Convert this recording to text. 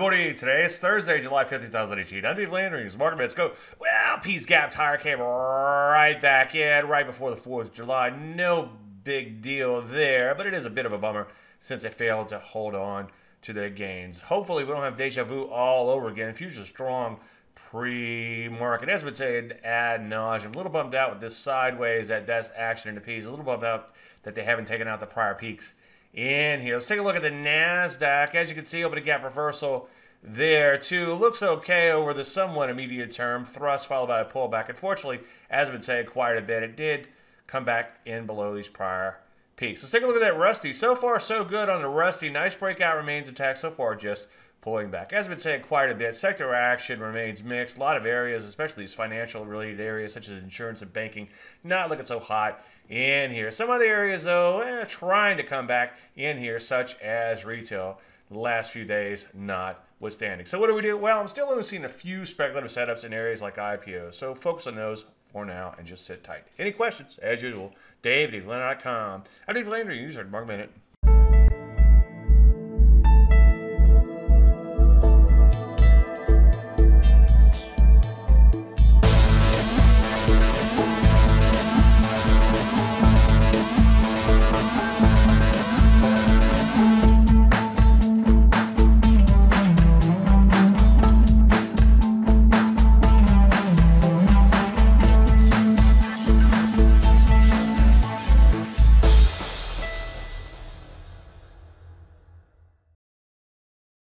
week. Today is Thursday, July 5th, 2018. I'm Dave Landry. Market bets go. Well, Peace Gap Tire came right back in right before the 4th of July. No big deal there, but it is a bit of a bummer since they failed to hold on to their gains. Hopefully, we don't have deja vu all over again. Future strong pre-market. As been saying ad nauseum. A little bummed out with this sideways at best action in the P's. A little bummed out that they haven't taken out the prior peaks in here. Let's take a look at the NASDAQ. As you can see, opening gap reversal there too. Looks okay over the somewhat immediate term. Thrust followed by a pullback. Unfortunately, as I've been saying quite a bit, it did come back in below these prior peaks. Let's take a look at that Rusty. So far, so good on the Rusty. Nice breakout remains intact so far, just pulling back. As I've been saying quite a bit, sector action remains mixed. A lot of areas, especially these financial related areas such as insurance and banking, not looking so hot in here. Some other areas, though, eh, trying to come back in here, such as retail. The last few days, not withstanding. So what do we do? Well, I'm still only seeing a few speculative setups in areas like IPOs. So focus on those for now and just sit tight. Any questions? As usual, Dave, DaveLandry.com. I'm Dave Landry, user at Mark Minute.